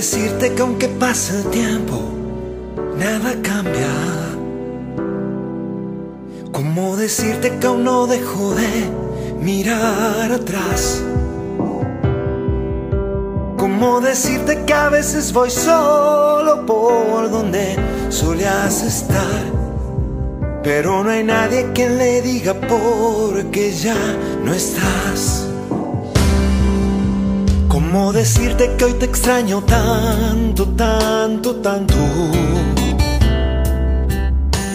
decirte que aunque pase el tiempo, nada cambia? ¿Cómo decirte que aún no dejo de mirar atrás? ¿Cómo decirte que a veces voy solo por donde solías estar? Pero no hay nadie que le diga porque ya no estás. ¿Cómo decirte que hoy te extraño tanto, tanto, tanto?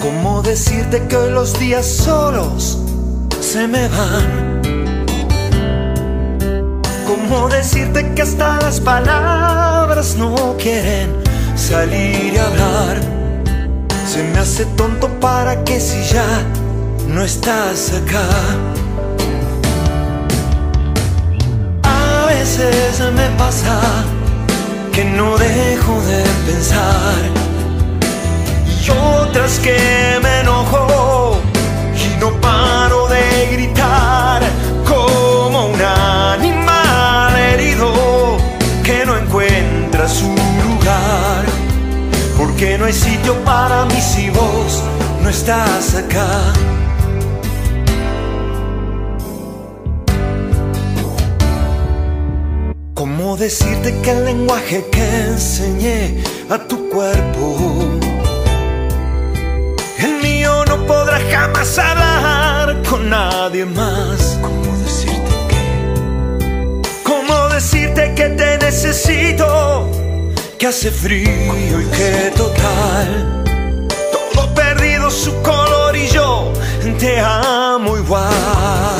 ¿Cómo decirte que hoy los días solos se me van? ¿Cómo decirte que hasta las palabras no quieren salir y hablar? Se me hace tonto para que si ya no estás acá. Me pasa que no dejo de pensar y otras que me enojo y no paro de gritar como un animal herido que no encuentra su lugar porque no hay sitio para mí si vos no estás acá. ¿Cómo decirte que el lenguaje que enseñé a tu cuerpo, el mío no podrá jamás hablar con nadie más? ¿Cómo decirte que? ¿Cómo decirte que te necesito? Que hace frío y que total, todo perdido su color y yo te amo igual.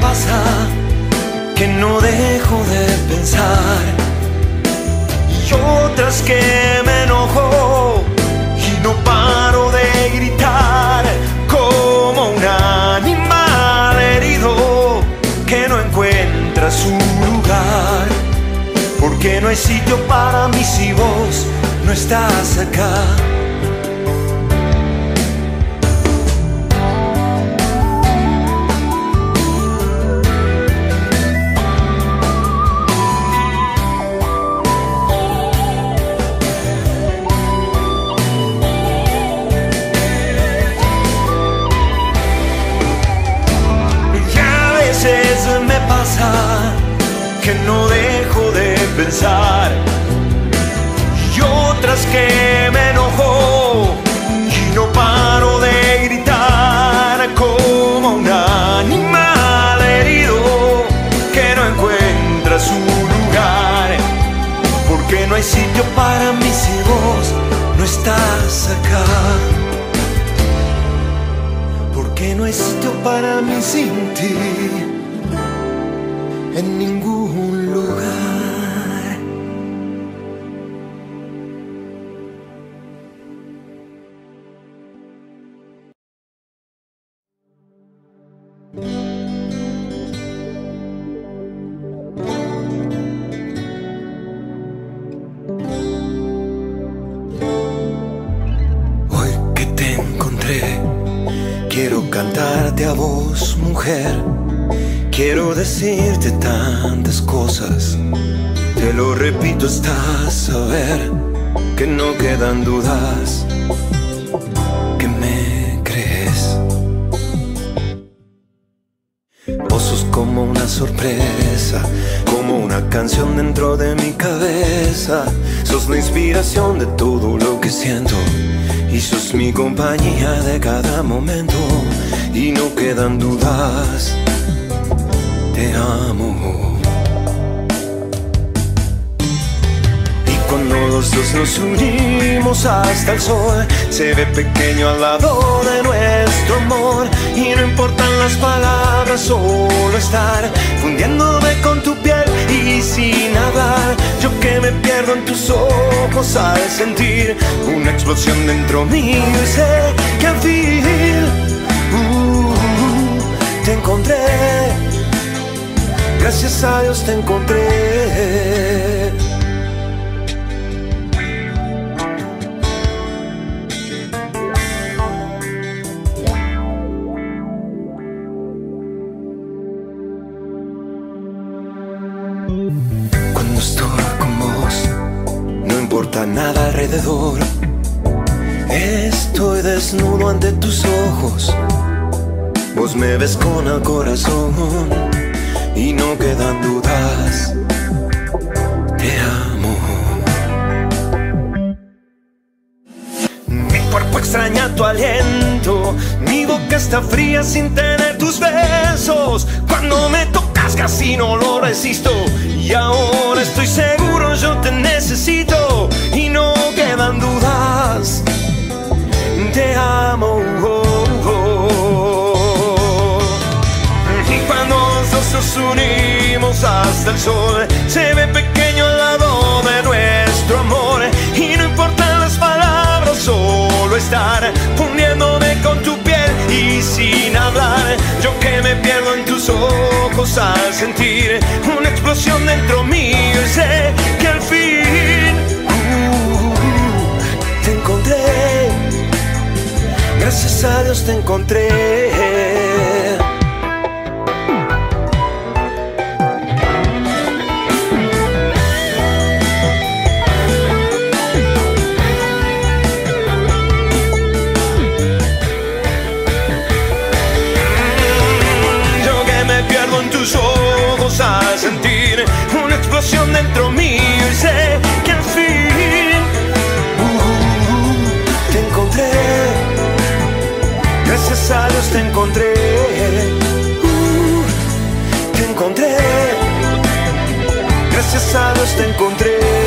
Pasa que no dejo de pensar y otras que me enojo y no paro de gritar como un animal herido que no encuentra su lugar porque no hay sitio para mí si vos no estás acá. Que no dejo de pensar. Y otras que me enojo y no paro de gritar como un animal herido que no encuentra su lugar. Porque no hay sitio para mí si vos no estás acá. Porque no hay sitio para mí sin ti en ningún lugar. Hoy que te encontré, quiero cantarte a vos, mujer. Quiero decirte tantas cosas. Te lo repito hasta saber que no quedan dudas. Que me crees. Vos sos como una sorpresa, como una canción dentro de mi cabeza. Sos la inspiración de todo lo que siento y sos mi compañía de cada momento. Y no quedan dudas, te amo. Y cuando los dos nos unimos hasta el sol, se ve pequeño al lado de nuestro amor. Y no importan las palabras, solo estar fundiéndome con tu piel y sin hablar. Yo que me pierdo en tus ojos al sentir una explosión dentro mío y sé que al fin uh, te encontré. Gracias a Dios te encontré. Cuando estoy con vos, no importa nada alrededor. Estoy desnudo ante tus ojos. Vos me ves con el corazón y no quedan dudas. Te amo. Mi cuerpo extraña tu aliento. Mi boca está fría sin tener tus besos. Cuando me tocas casi no lo resisto. Y ahora estoy seguro, yo te necesito. Y no quedan dudas. Te amo. Unimos hasta el sol, se ve pequeño al lado de nuestro amor. Y no importan las palabras, solo estar poniéndome con tu piel y sin hablar. Yo que me pierdo en tus ojos al sentir una explosión dentro mío y sé que al fin uh, te encontré. Gracias a Dios te encontré. Dentro mío y sé que al fin uh, te encontré. Gracias a Dios te encontré. Uh, te encontré. Gracias a Dios te encontré.